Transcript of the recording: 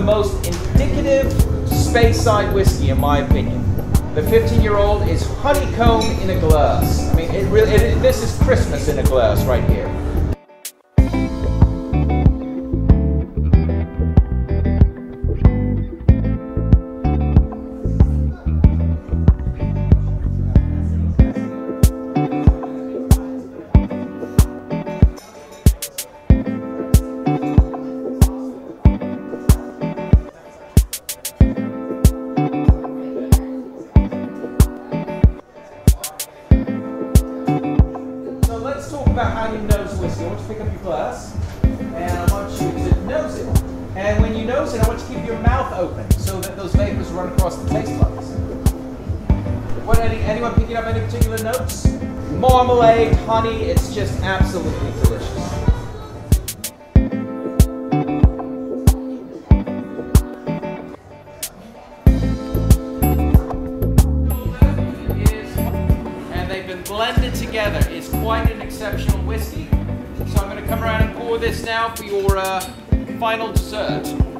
most indicative Speyside whiskey, in my opinion. The 15 year old is honeycomb in a glass. I mean, it really, it, this is Christmas in a glass right here. About how you nose whiskey. I want you to pick up your glass, and I want you to nose it. And when you nose it, I want you to keep your mouth open so that those vapors run across the taste buds. What, any, anyone picking up any particular notes? Marmalade, honey, it's just absolutely delicious. and they've been blended together. It's quite an exceptional whiskey. So I'm going to come around and pour this now for your uh, final dessert.